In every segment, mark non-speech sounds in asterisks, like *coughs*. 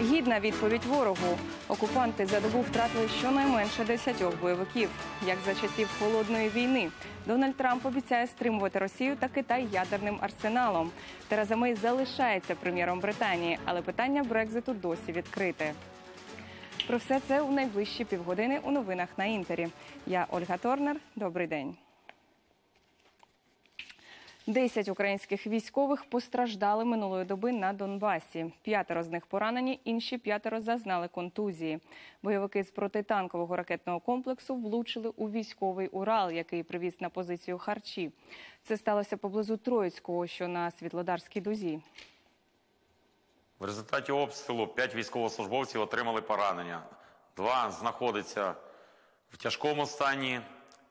Гідна відповідь ворогу. Окупанти за добу втратили щонайменше десятьох бойовиків. Як за часів холодної війни, Дональд Трамп обіцяє стримувати Росію та Китай ядерним арсеналом. Тереза Мей залишається прем'єром Британії, але питання Брекзиту досі відкрите. Про все це у найближчі півгодини у новинах на інтері. Я Ольга Торнер. Добрий день. Десять українських військових постраждали минулої доби на Донбасі. П'ятеро з них поранені, інші п'ятеро зазнали контузії. Бойовики з протитанкового ракетного комплексу влучили у військовий Урал, який привіз на позицію харчі. Це сталося поблизу Троїцького, що на Світлодарській дузі. В результаті обстрілу 5 військовослужбовців отримали поранення. Два знаходяться в тяжкому стані,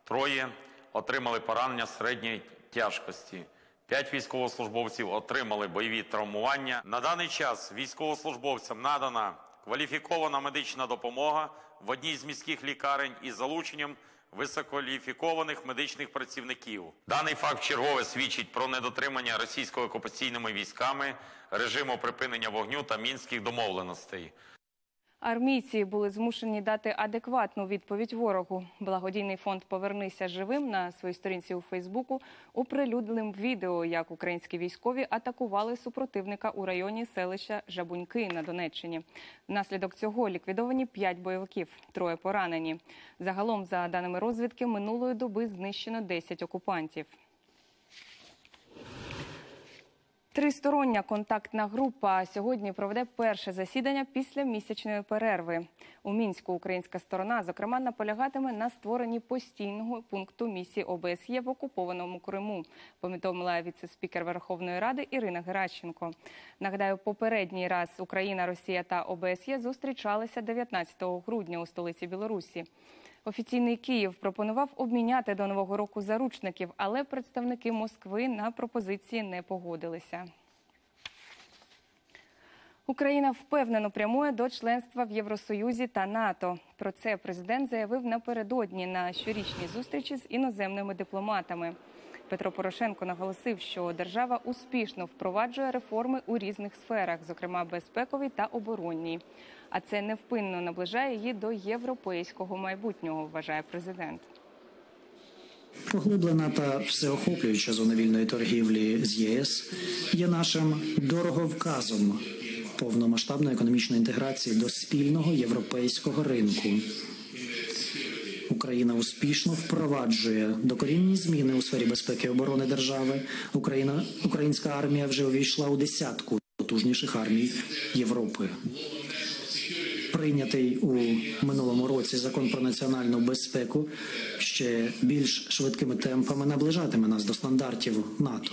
троє отримали поранення середньої тяжкості. П'ять військовослужбовців отримали бойові травмування. На даний час військовослужбовцям надана кваліфікована медична допомога в одній з міських лікарень із залученням висококваліфікованих медичних працівників. Даний факт чергове свідчить про недотримання російсько-окупаційними військами режиму припинення вогню та мінських домовленостей. Армійці були змушені дати адекватну відповідь ворогу. Благодійний фонд Повернися живим на своїй сторінці у Фейсбуку оприлюднив відео, як українські військові атакували супротивника у районі селища Жабуньки на Донеччині. Внаслідок цього ліквідовані п'ять бойовиків, троє поранені. Загалом, за даними розвідки, минулої доби знищено 10 окупантів. Тристороння контактна група сьогодні проведе перше засідання після місячної перерви. У мінську українська сторона, зокрема, наполягатиме на створенні постійного пункту місії ОБСЄ в окупованому Криму. Повідомила віце-спікер Верховної Ради Ірина Геращенко. Нагадаю, попередній раз Україна, Росія та ОБСЄ зустрічалися 19 грудня у столиці Білорусі. Офіційний Київ пропонував обміняти до нового року заручників, але представники Москви на пропозиції не погодилися. Україна впевнено прямує до членства в Євросоюзі та НАТО. Про це президент заявив напередодні на щорічній зустрічі з іноземними дипломатами. Петро Порошенко наголосив, що держава успішно впроваджує реформи у різних сферах, зокрема безпековій та оборонній. А це невпинно наближає її до європейського майбутнього, вважає президент. Поглиблена та всеохоплююча зона вільної торгівлі з ЄС є нашим дороговказом повномасштабної економічної інтеграції до спільного європейського ринку. Україна успішно впроваджує докорінні зміни у сфері безпеки і оборони держави. Україна, українська армія вже увійшла у десятку потужніших армій Європи. Прийнятий у минулому році закон про національну безпеку ще більш швидкими темпами наближатиме нас до стандартів НАТО.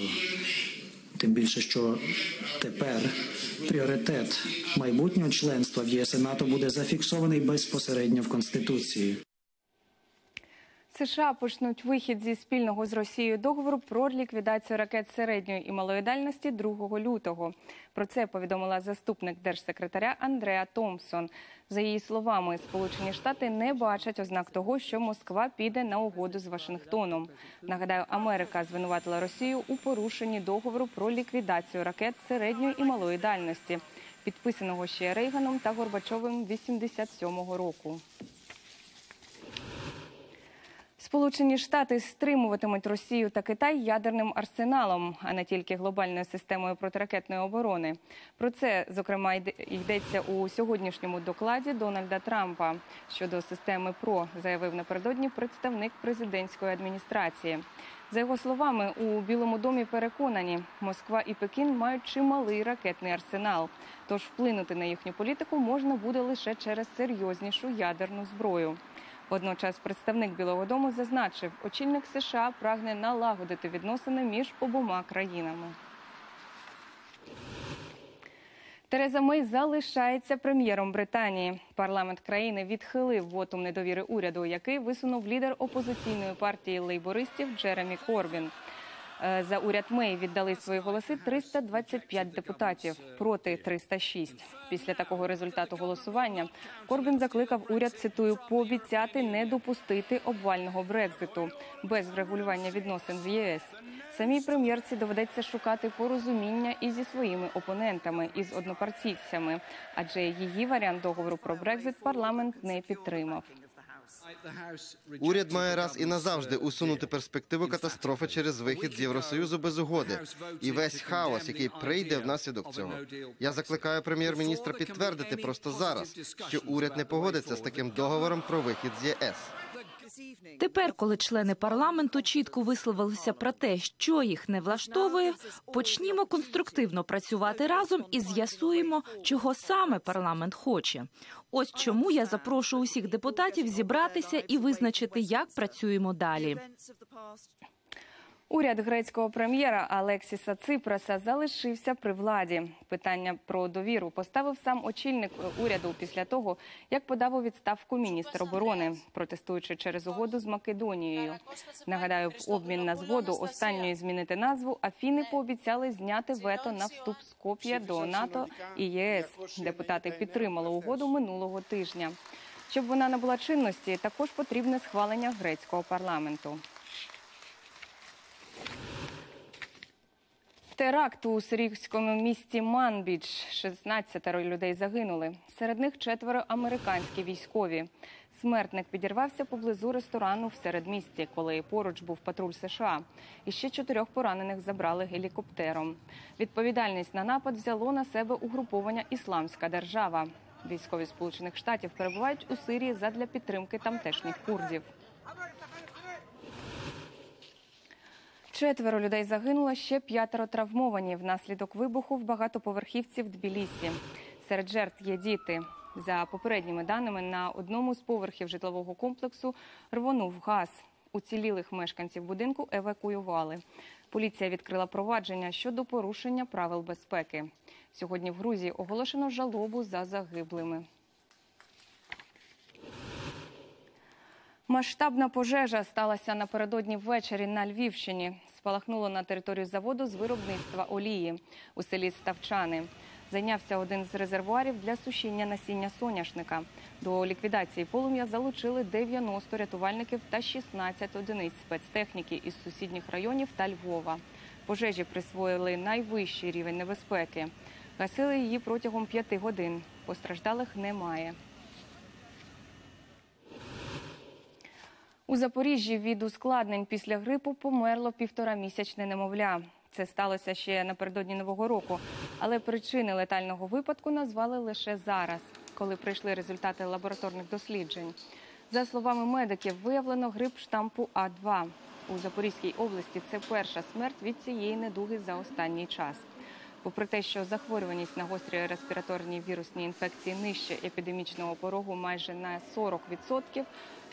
Тим більше, що тепер пріоритет майбутнього членства в ЄС і НАТО буде зафіксований безпосередньо в Конституції. США почнуть вихід зі спільного з Росією договору про ліквідацію ракет середньої і малої дальності 2 лютого. Про це повідомила заступник держсекретаря Андреа Томпсон. За її словами, Сполучені Штати не бачать ознак того, що Москва піде на угоду з Вашингтоном. Нагадаю, Америка звинуватила Росію у порушенні договору про ліквідацію ракет середньої і малої дальності, підписаного ще Рейганом та Горбачовим 87-го року. Сполучені Штати стримуватимуть Росію та Китай ядерним арсеналом, а не тільки глобальною системою протиракетної оборони. Про це зокрема йдеться у сьогоднішньому докладі Дональда Трампа щодо системи ПРО, заявив напередодні представник президентської адміністрації. За його словами, у Білому домі переконані, Москва і Пекін мають чималий ракетний арсенал. Тож вплинути на їхню політику можна буде лише через серйознішу ядерну зброю. Водночас представник Білого Дому зазначив, очільник США прагне налагодити відносини між обома країнами. Тереза Мей залишається прем'єром Британії. Парламент країни відхилив вотум недовіри уряду, який висунув лідер опозиційної партії лейбористів Джеремі Корбін. Е, за уряд Мей віддали свої голоси 325 депутатів проти 306. Після такого результату голосування Корбін закликав уряд цитую пообіцяти не допустити обвального Брекзиту без врегулювання відносин з ЄС. Самій прем'єрці доведеться шукати порозуміння і зі своїми опонентами, і з однопартійцями, адже її варіант договору про Брекзит парламент не підтримав. Уряд має раз і назавжди усунути перспективу катастрофи через вихід з Євросоюзу без угоди і весь хаос, який прийде внаслідок цього. Я закликаю прем'єр-міністра підтвердити просто зараз, що уряд не погодиться з таким договором про вихід з ЄС. Тепер, коли члени парламенту чітко висловилися про те, що їх не влаштовує, почнімо конструктивно працювати разом і з'ясуємо, чого саме парламент хоче. Ось чому я запрошую усіх депутатів зібратися і визначити, як працюємо далі. Уряд грецького прем'єра Алексіса Ципраса залишився при владі. Питання про довіру поставив сам очільник уряду після того, як подав у відставку міністр оборони, протестуючи через угоду з Македонією. Нагадаю, в обмін на згоду останньої змінити назву Афіни пообіцяли зняти вето на вступ Скоп'я до НАТО і ЄС. Депутати підтримали угоду минулого тижня. Щоб вона набула чинності, також потрібне схвалення грецького парламенту. Теракт у сирійському місті Манбіч. 16 людей загинули. Серед них четверо американські військові. Смертник підірвався поблизу ресторану в середмісті, коли поруч був патруль США. І ще чотирьох поранених забрали гелікоптером. Відповідальність на напад взяло на себе угруповання Ісламська держава. Військові Сполучених Штатів перебувають у Сирії задля підтримки тамтешніх курдів. Четверо людей загинуло, ще п'ятеро травмовані внаслідок вибуху в багатоповерхівці в Тбілісі. Серед жертв є діти. За попередніми даними, на одному з поверхів житлового комплексу рвонув газ. Уцілілих мешканців будинку евакуювали. Поліція відкрила провадження щодо порушення правил безпеки. Сьогодні в Грузії оголошено жалобу за загиблими. Масштабна пожежа сталася напередодні ввечері на Львівщині. Спалахнуло на територію заводу з виробництва олії у селі Ставчани. Зайнявся один з резервуарів для сушіння насіння соняшника. До ліквідації полум'я залучили 90 рятувальників та 16 одиниць спецтехніки із сусідніх районів та Львова. Пожежі присвоїли найвищий рівень небезпеки. Гасили її протягом п'яти годин. Постраждалих немає. У Запоріжжі від ускладнень після грипу померло півторамісячне немовля. Це сталося ще напередодні нового року, але причини летального випадку назвали лише зараз, коли прийшли результати лабораторних досліджень. За словами медиків, виявлено грип штампу А2. У Запорізькій області це перша смерть від цієї недуги за останній час. Попри те, що захворюваність на гострі респіраторні вірусні інфекції нижче епідемічного порогу майже на 40%,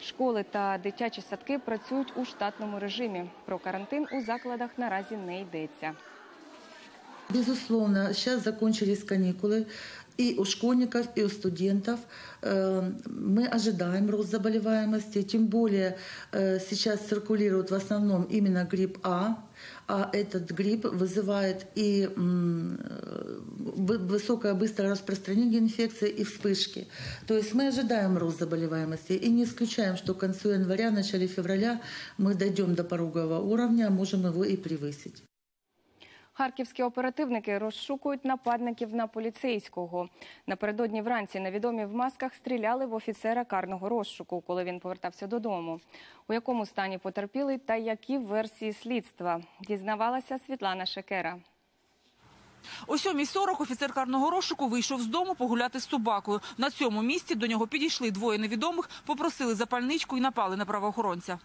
школи та дитячі садки працюють у штатному режимі. Про карантин у закладах наразі не йдеться. Безусловно, сейчас закончились каникулы и у школьников, и у студентов. Э, Мы ожидаем рост заболеваемости, тем более э, сейчас циркулирует в основном именно грипп А, а этот грипп вызывает и э, вы- высокое быстрое распространение инфекции и вспышки. То есть мы ожидаем рост заболеваемости и не исключаем, что к концу января, начале февраля мы дойдем до порогового уровня, а можем его и превысить. Харківські оперативники розшукують нападників на поліцейського. Напередодні вранці невідомі в масках стріляли в офіцера карного розшуку, коли він повертався додому. У якому стані потерпілий та які версії слідства дізнавалася Світлана Шекера. О 7.40 офіцер карного розшуку вийшов з дому погуляти з собакою. На цьому місці до нього підійшли двоє невідомих, попросили запальничку і напали на правоохоронця.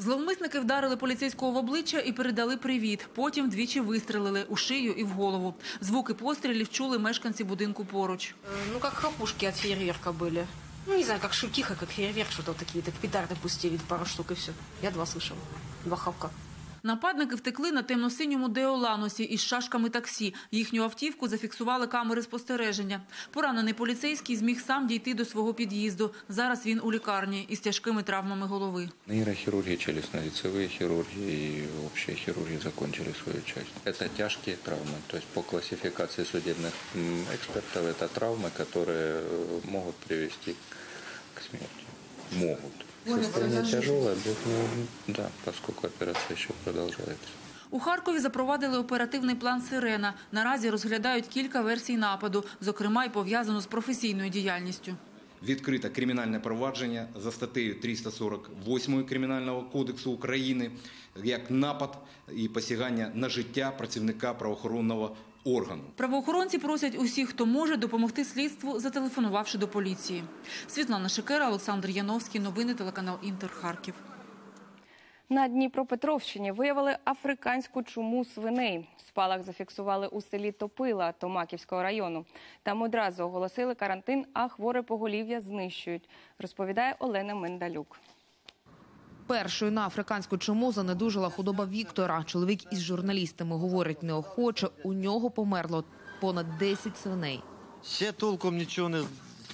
Зловмисники вдарили поліцейського в обличчя і передали привіт. Потім двічі вистрелили у шию і в голову. Звуки пострілів чули мешканці будинку поруч. Э, Ну, как хлопушки от фейерверка были. Ну, не знаю, как шутиха, как фейерверк, что-то такие, так петарды пустили, пару штук и все. Я два слышала. Два хавка. Нападники втекли на темно-синьому деоланосі із шашками таксі. Їхню автівку зафіксували камери спостереження. Поранений поліцейський зміг сам дійти до свого під'їзду. Зараз він у лікарні із тяжкими травмами голови. Нейрохирургия, челюстно-лицевые хирургии и общая хирургия закончили свою часть. Это тяжкие травмы. То есть по классификации судебных м, экспертов это травмы, которые э, могут привести к смерти. Могут. Состояние тяжелое, будет, ну, да, поскольку операция еще продолжается. У Харкові запровадили оперативний план «Сирена». Наразі розглядають кілька версій нападу, зокрема й пов'язану з професійною діяльністю. Відкрите кримінальне провадження за статтею 348 Кримінального кодексу України як напад і посягання на життя працівника правоохоронного органу. Правоохоронці просять усіх, хто може, допомогти слідству, зателефонувавши до поліції. Світлана Шикера, Олександр Яновський. Новини телеканал Інтер. Харків. На Дніпропетровщині виявили африканську чуму свиней. Спалах зафіксували у селі Топила Томаківського району. Там одразу оголосили карантин, а хворе поголів'я знищують, розповідає Олена Мендалюк. Першою на африканську чуму занедужила худоба Віктора. Чоловік із журналістами говорить неохоче. У нього померло понад 10 свиней. Ще толком нічого не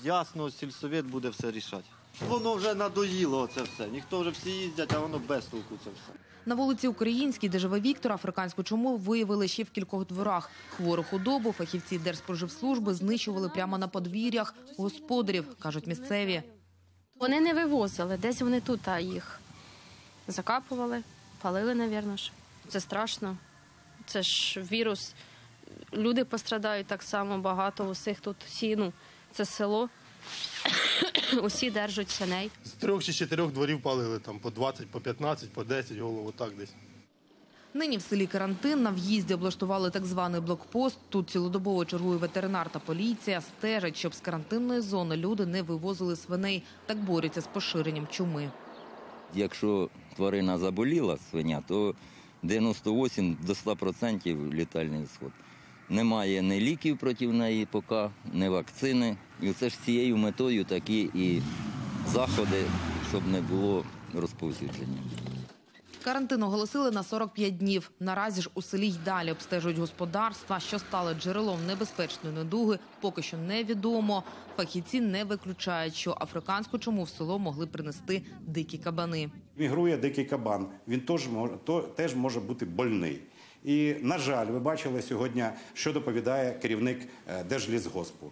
ясно, сільсовет буде все рішати. Воно вже надоїло це все. Ніхто вже всі їздять, а воно без толку це все. На вулиці Українській, де живе Віктор, африканську чуму виявили ще в кількох дворах. Хвору худобу фахівці Держспоживслужби знищували прямо на подвір'ях господарів, кажуть місцеві. Вони не вивозили, десь вони тут а їх закапували, палили, напевно ж. Це страшно. Це ж вірус. Люди пострадають так само багато. Усіх тут всі, ну, це село. *coughs* Усі держать свиней. З трьох чи чотирьох дворів палили там по 20, по 15, по 10 голову, так десь. Нині в селі карантин на в'їзді облаштували так званий блокпост. Тут цілодобово чергує ветеринар та поліція. Стежать, щоб з карантинної зони люди не вивозили свиней. Так борються з поширенням чуми. Якщо тварина заболіла, свиня, то 98 до 100% літальний ісход. Немає ні ліків проти неї поки, ні вакцини. І це ж цією метою такі і заходи, щоб не було розповсюдження. Карантин оголосили на 45 днів. Наразі ж у селі й далі обстежують господарства. Що стало джерелом небезпечної недуги, поки що невідомо. Фахівці не виключають, що африканську чуму в село могли принести дикі кабани. Мігрує дикий кабан, він теж може, то, теж може бути больний. І, на жаль, ви бачили сьогодні, що доповідає керівник е, Держлісгоспу.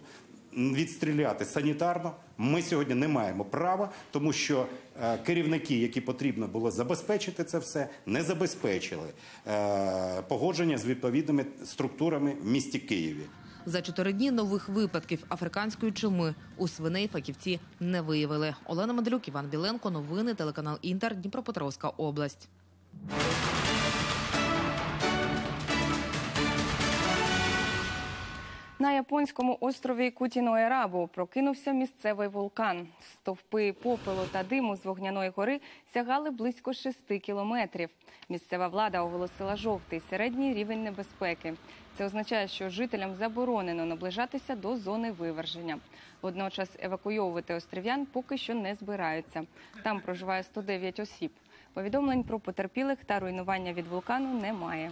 Відстріляти санітарно ми сьогодні не маємо права, тому що е, керівники, які потрібно було забезпечити це все, не забезпечили е, погодження з відповідними структурами в місті Києві. За чотири дні нових випадків африканської чуми у свиней фахівці не виявили. Олена Маделюк, Іван Біленко. Новини телеканал Інтер. Дніпропетровська область. На японському острові Кутіноерабу прокинувся місцевий вулкан. Стовпи попелу та диму з вогняної гори сягали близько 6 кілометрів. Місцева влада оголосила жовтий середній рівень небезпеки. Це означає, що жителям заборонено наближатися до зони виверження. Водночас евакуйовувати острів'ян поки що не збираються. Там проживає 109 осіб. Повідомлень про потерпілих та руйнування від вулкану немає.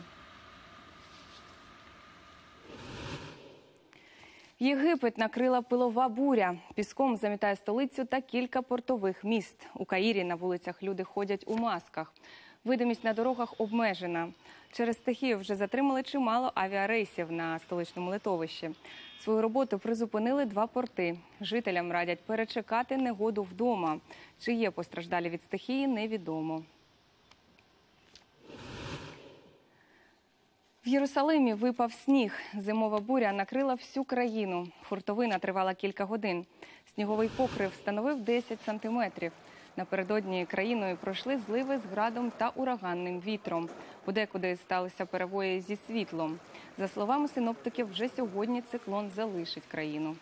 Єгипет накрила пилова буря. Піском замітає столицю та кілька портових міст. У Каїрі на вулицях люди ходять у масках. Видимість на дорогах обмежена. Через стихію вже затримали чимало авіарейсів на столичному литовищі. Свою роботу призупинили два порти. Жителям радять перечекати негоду вдома. Чи є постраждалі від стихії, невідомо. В Єрусалимі випав сніг. Зимова буря накрила всю країну. Хуртовина тривала кілька годин. Сніговий покрив становив 10 сантиметрів. Напередодні країною пройшли зливи з градом та ураганним вітром. Подекуди сталися перевої зі світлом. За словами синоптиків, вже сьогодні циклон залишить країну.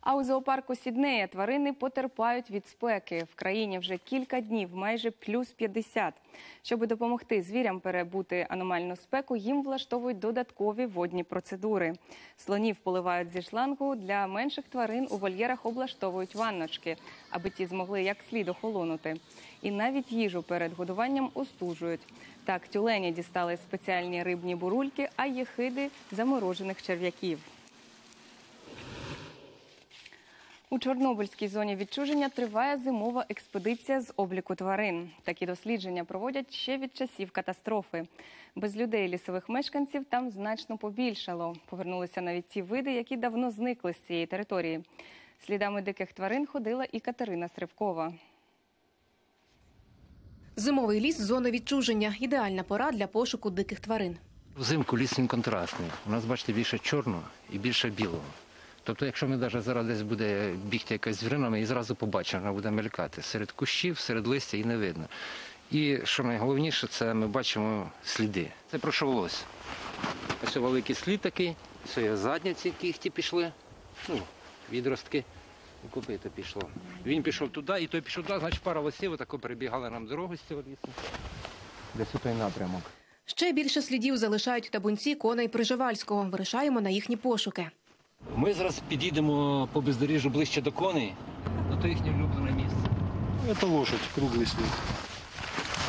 А у зоопарку Сіднея тварини потерпають від спеки. В країні вже кілька днів, майже плюс 50. Щоб допомогти звірям перебути аномальну спеку, їм влаштовують додаткові водні процедури. Слонів поливають зі шлангу. Для менших тварин у вольєрах облаштовують ванночки, аби ті змогли як слід охолонути. І навіть їжу перед годуванням остужують. Так, тюлені дістали спеціальні рибні бурульки, а єхиди заморожених черв'яків. У Чорнобильській зоні відчуження триває зимова експедиція з обліку тварин. Такі дослідження проводять ще від часів катастрофи. Без людей лісових мешканців там значно побільшало. Повернулися навіть ті види, які давно зникли з цієї території. Слідами диких тварин ходила і Катерина Сривкова. Зимовий ліс зона відчуження ідеальна пора для пошуку диких тварин. Взимку ліс він контрастний. У нас, бачите, більше чорного і більше білого. Тобто, якщо ми навіть зараз десь буде бігти якась звірина, ми її зразу побачимо, вона буде мелькати. Серед кущів, серед листя її не видно. І що найголовніше, це ми бачимо сліди. Це пройшов лось. Ось великий слід такий, це є задніці кіхті пішли, ну, відростки. І копито пішло. Він пішов туди, і той пішов туди, значить пара лосів отако перебігали нам дорогу з цього лісу. Десь у той напрямок. Ще більше слідів залишають табунці коней Приживальського. Вирішаємо на їхні пошуки. Ми зараз підійдемо по бездоріжжю ближче до коней, на то їхнє улюблене місце. Це лошадь, круглий слід.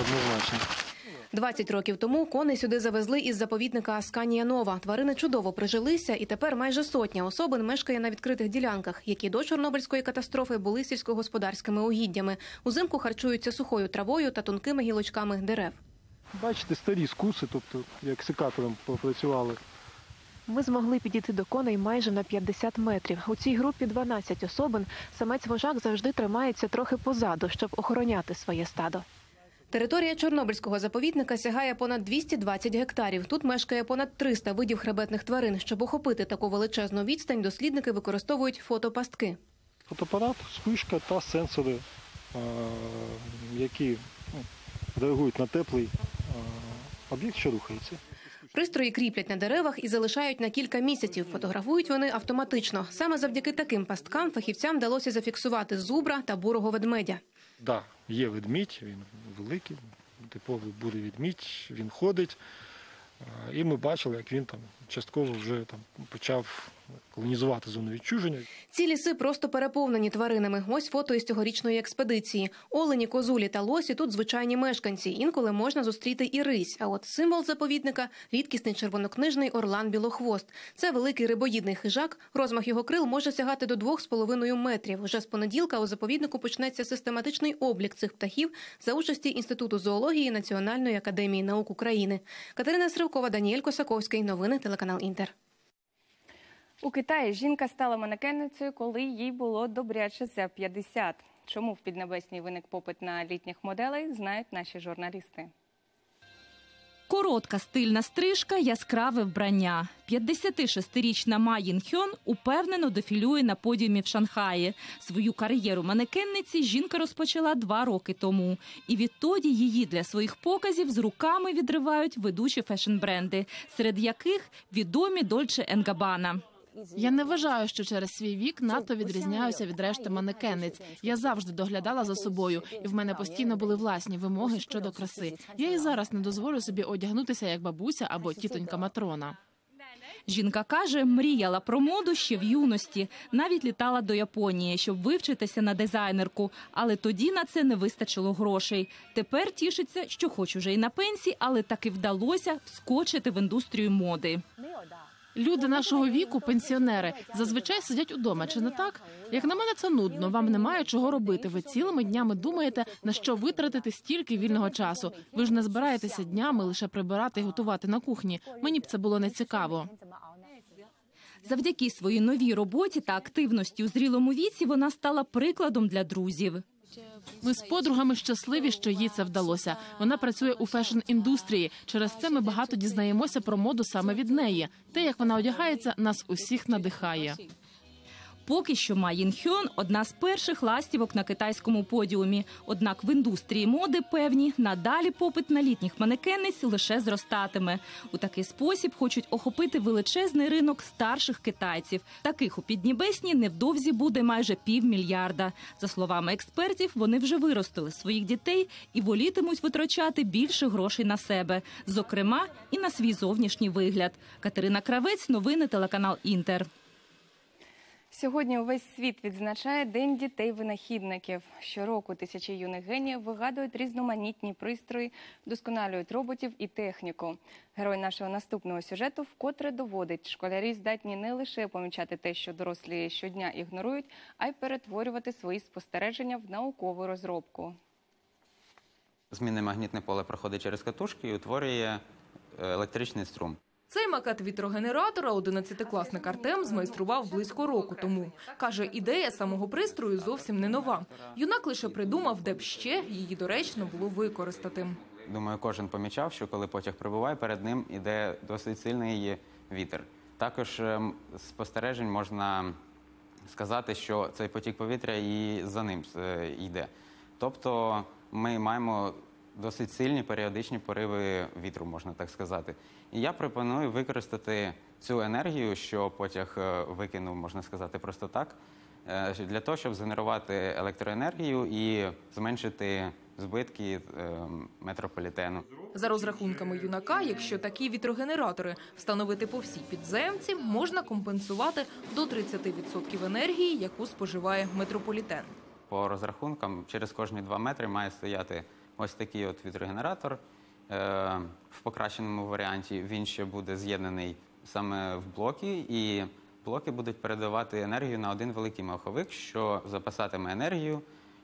Однозначно. 20 років тому коней сюди завезли із заповідника Асканія Нова. Тварини чудово прижилися, і тепер майже сотня особин мешкає на відкритих ділянках, які до Чорнобильської катастрофи були сільськогосподарськими угіддями. Узимку харчуються сухою травою та тонкими гілочками дерев. Бачите, старі скуси, тобто як секатором попрацювали. Ми змогли підійти до коней майже на 50 метрів. У цій групі 12 особин. Самець вожак завжди тримається трохи позаду, щоб охороняти своє стадо. Територія Чорнобильського заповідника сягає понад 220 гектарів. Тут мешкає понад 300 видів хребетних тварин. Щоб охопити таку величезну відстань, дослідники використовують фотопастки. Фотоапарат, спишка та сенсори, які ну, реагують на теплий об'єкт, що рухається. Пристрої кріплять на деревах і залишають на кілька місяців. Фотографують вони автоматично. Саме завдяки таким пасткам фахівцям вдалося зафіксувати зубра та бурого ведмедя. Так, є ведмідь, він великий, типовий бурий ведмідь, він ходить. І ми бачили, як він там частково вже там почав колонізувати зону відчуження. Ці ліси просто переповнені тваринами. Ось фото із цьогорічної експедиції. Олені, козулі та лосі тут звичайні мешканці. Інколи можна зустріти і рись. А от символ заповідника рідкісний червонокнижний орлан білохвост. Це великий рибоїдний хижак. Розмах його крил може сягати до 2,5 метрів. Вже з понеділка у заповіднику почнеться систематичний облік цих птахів за участі Інституту зоології Національної академії наук України. Катерина Сривкова, Даніель Косаковський. Новини телеканал Інтер. У Китаї жінка стала манекенницею, коли їй було добряче за 50. Чому в Піднебесній виник попит на літніх моделей, знають наші журналісти. Коротка стильна стрижка, яскраве вбрання. 56-річна Ма Їн Хьон упевнено дефілює на подіумі в Шанхаї. Свою кар'єру манекенниці жінка розпочала два роки тому. І відтоді її для своїх показів з руками відривають ведучі фешн-бренди, серед яких відомі Дольче Енгабана. Я не вважаю, що через свій вік надто відрізняюся від решти манекенниць. Я завжди доглядала за собою, і в мене постійно були власні вимоги щодо краси. Я і зараз не дозволю собі одягнутися як бабуся або тітонька Матрона. Жінка каже, мріяла про моду ще в юності. Навіть літала до Японії, щоб вивчитися на дизайнерку. Але тоді на це не вистачило грошей. Тепер тішиться, що хоч уже й на пенсії, але таки вдалося вскочити в індустрію моди. Люди нашого віку, пенсіонери, зазвичай сидять удома. Чи не так? Як на мене, це нудно. Вам немає чого робити. Ви цілими днями думаєте, на що витратити стільки вільного часу. Ви ж не збираєтеся днями лише прибирати і готувати на кухні. Мені б це було не цікаво. Завдяки своїй новій роботі та активності у зрілому віці вона стала прикладом для друзів. Ми з подругами щасливі, що їй це вдалося. Вона працює у фешн-індустрії. Через це ми багато дізнаємося про моду саме від неї. Те, як вона одягається, нас усіх надихає. Поки що Ма Хьон – одна з перших ластівок на китайському подіумі. Однак в індустрії моди певні надалі попит на літніх манекенниць лише зростатиме. У такий спосіб хочуть охопити величезний ринок старших китайців. Таких у Піднебесній невдовзі буде майже півмільярда. За словами експертів, вони вже виростили своїх дітей і волітимуть витрачати більше грошей на себе, зокрема і на свій зовнішній вигляд. Катерина Кравець, новини телеканал Інтер. Сьогодні увесь світ відзначає День дітей-винахідників. Щороку тисячі юних геніїв вигадують різноманітні пристрої, вдосконалюють роботів і техніку. Герой нашого наступного сюжету вкотре доводить, школярі здатні не лише помічати те, що дорослі щодня ігнорують, а й перетворювати свої спостереження в наукову розробку. Змінне магнітне поле проходить через катушки і утворює е, електричний струм. Цей макет вітрогенератора 11-класник Артем змайстрував близько року тому. Каже, ідея самого пристрою зовсім не нова. Юнак лише придумав, де б ще її доречно було використати. Думаю, кожен помічав, що коли потяг прибуває, перед ним іде досить сильний вітер. Також ем, спостережень можна сказати, що цей потік повітря і за ним е, йде. Тобто ми маємо досить сильні періодичні пориви вітру, можна так сказати. І я пропоную використати цю енергію, що потяг е, викинув, можна сказати, просто так, е, для того, щоб згенерувати електроенергію і зменшити збитки е, метрополітену. За розрахунками юнака, якщо такі вітрогенератори встановити по всій підземці, можна компенсувати до 30% енергії, яку споживає метрополітен. По розрахункам, через кожні 2 метри має стояти ось такий от вітрогенератор. Е, В покращеному варіанті він ще буде з'єднаний саме в блоки, і блоки будуть передавати енергію на один великий маховик, що запасатиме енергію,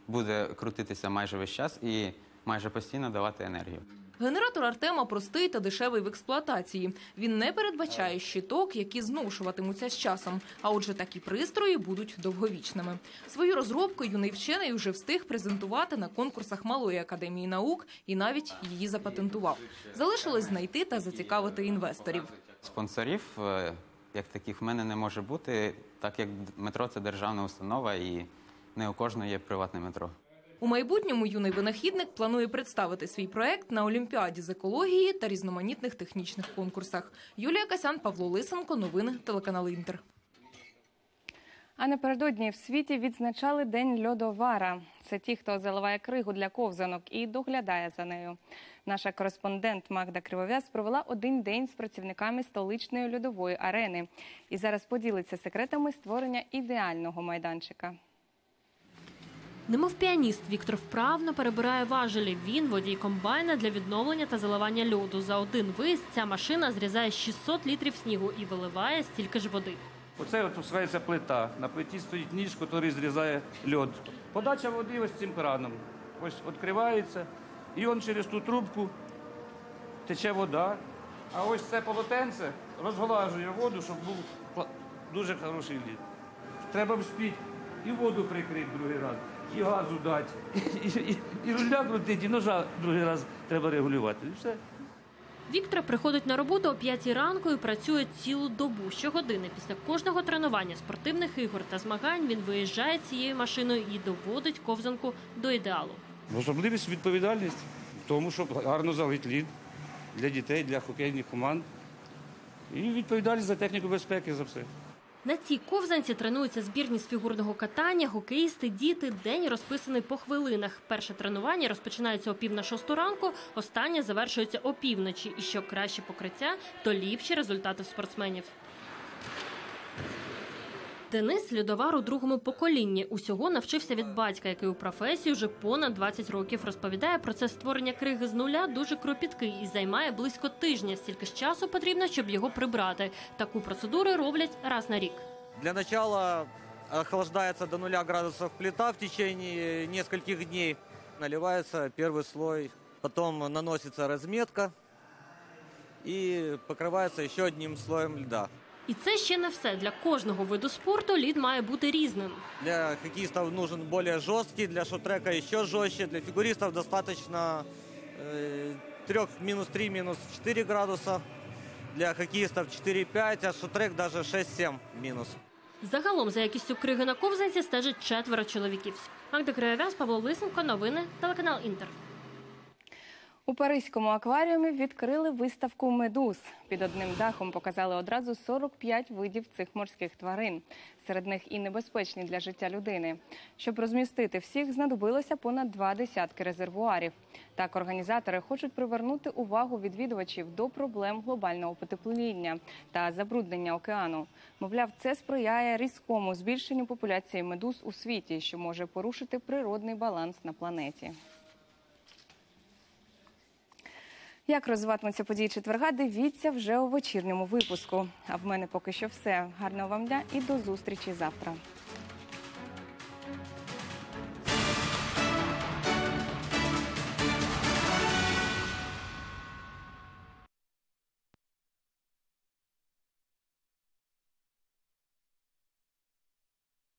буде крутитися майже весь час і майже постійно давати енергію. Генератор Артема простий та дешевий в експлуатації. Він не передбачає щиток, які зношуватимуться з часом. А отже, такі пристрої будуть довговічними. Свою розробку юний вчений вже встиг презентувати на конкурсах Малої академії наук і навіть її запатентував. Залишилось знайти та зацікавити інвесторів. Спонсорів, е, як таких, в мене не може бути, так як метро це державна установа і не у кожного є приватне метро. У майбутньому юний винахідник планує представити свій проект на Олімпіаді з екології та різноманітних технічних конкурсах. Юлія Касян, Павло Лисенко, новини телеканал Інтер. А напередодні в світі відзначали День льодовара. Це ті, хто заливає кригу для ковзанок і доглядає за нею. Наша кореспондент Магда Кривов'яз провела один день з працівниками столичної льодової арени і зараз поділиться секретами створення ідеального майданчика. Немов піаніст Віктор вправно перебирає важелі. Він водій комбайна для відновлення та заливання льоду. За один виїзд ця машина зрізає 600 літрів снігу і виливає стільки ж води. Оце опускається плита. На плиті стоїть ніж, який зрізає льод. Подача води ось цим краном. Ось відкривається, і он через ту трубку тече вода. А ось це полотенце розглажує воду, щоб був дуже хороший лід. Треба вспіть і воду прикрити другий раз, і газу дати, і, і, і руля крутити, і ножа другий раз треба регулювати. І все. Віктор приходить на роботу о 5 ранку і працює цілу добу. Щогодини після кожного тренування, спортивних ігор та змагань він виїжджає цією машиною і доводить ковзанку до ідеалу. Особливість відповідальність в тому, щоб гарно залити лід для дітей, для хокейних команд. І відповідальність за техніку безпеки за все. На цій ковзанці тренуються збірні з фігурного катання, хокеїсти, діти. День розписаний по хвилинах. Перше тренування розпочинається о пів на шосту ранку, останнє завершується о півночі. І що краще покриття, то ліпші результати в спортсменів. Денис льодовар у другому поколінні. Усього навчився від батька, який у професії вже понад 20 років розповідає процес створення криги з нуля дуже кропіткий і займає близько тижня. Стільки ж часу потрібно, щоб його прибрати. Таку процедуру роблять раз на рік. Для начала охлаждается до нуля градусов плита в течение нескольких дней. Наливается первый слой, потом наносится разметка и покрывается еще одним слоем льда. І це ще не все. Для кожного виду спорту лід має бути різним. Для хоккеистов нужен более жесткий, для шотрека еще жестче, для фигуристов достаточно э, 3, минус 3, минус 4 градуса, для хоккеистов 4-5, а шотрек даже 6-7 минус. Загалом за якістю криги на ковзанці стежить четверо чоловіків. Магда Краєвяз, Павло Лисенко, новини, телеканал Інтер. У Паризькому акваріумі відкрили виставку медуз. Під одним дахом показали одразу 45 видів цих морських тварин. Серед них і небезпечні для життя людини. Щоб розмістити всіх, знадобилося понад два десятки резервуарів. Так організатори хочуть привернути увагу відвідувачів до проблем глобального потепління та забруднення океану. Мовляв, це сприяє різкому збільшенню популяції медуз у світі, що може порушити природний баланс на планеті. Як розвиватимуться події четверга, дивіться вже у вечірньому випуску. А в мене поки що все. Гарного вам дня і до зустрічі завтра.